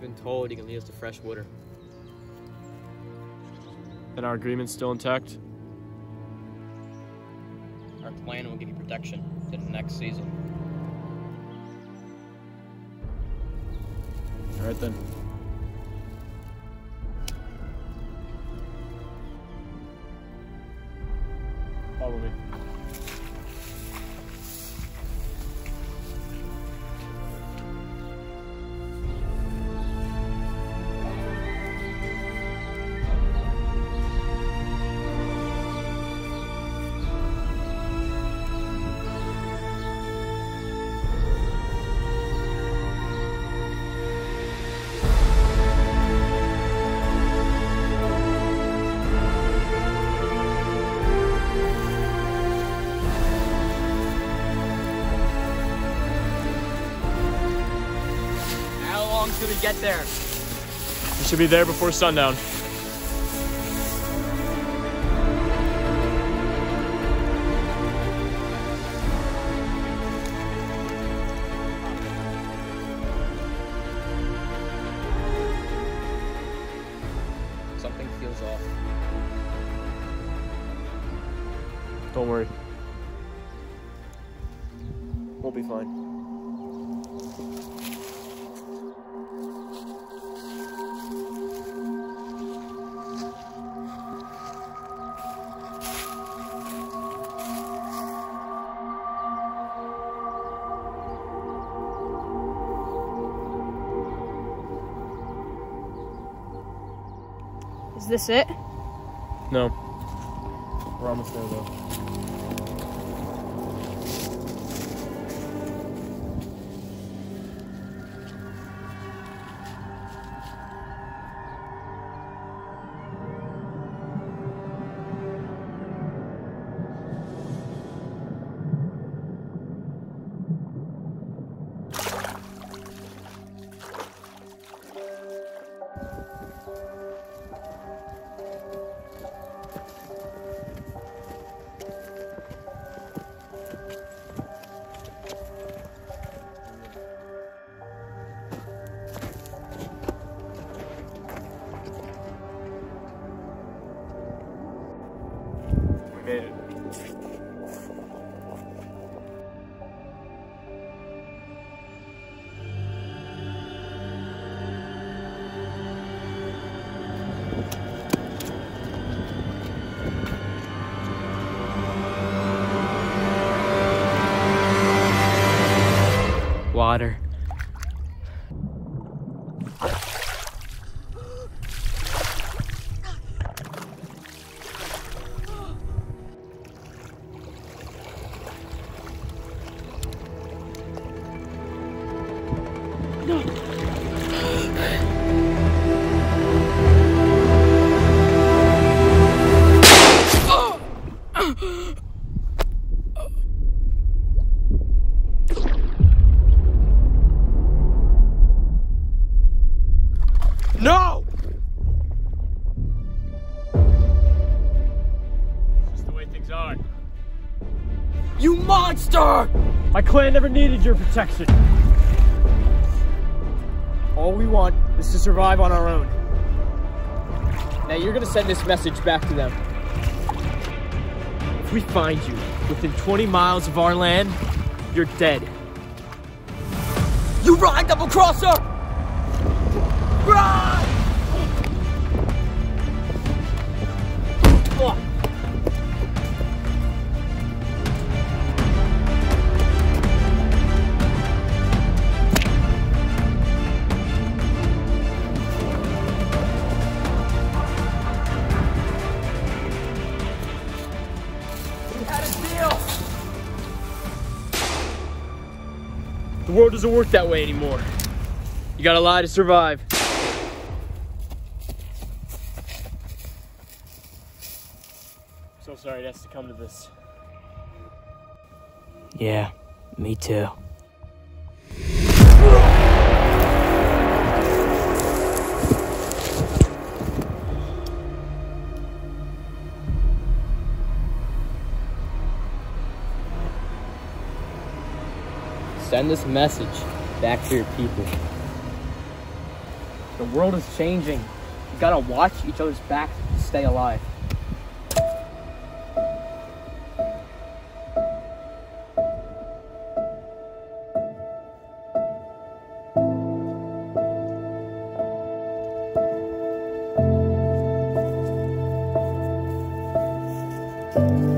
we've been told he can lead us to fresh water. And our agreement's still intact? Our plan will give you protection to the next season. All right then. How long we get there? We should be there before sundown. Something feels off. Don't worry. We'll be fine. Is this it? No. We're almost there though. Water. Just things are. You monster! My clan never needed your protection. All we want is to survive on our own. Now you're gonna send this message back to them. If we find you within 20 miles of our land, you're dead. You ride double crosser! The world doesn't work that way anymore. You gotta lie to survive. So sorry it has to come to this. Yeah, me too. Send this message back to your people. The world is changing. You gotta watch each other's backs to stay alive. Thank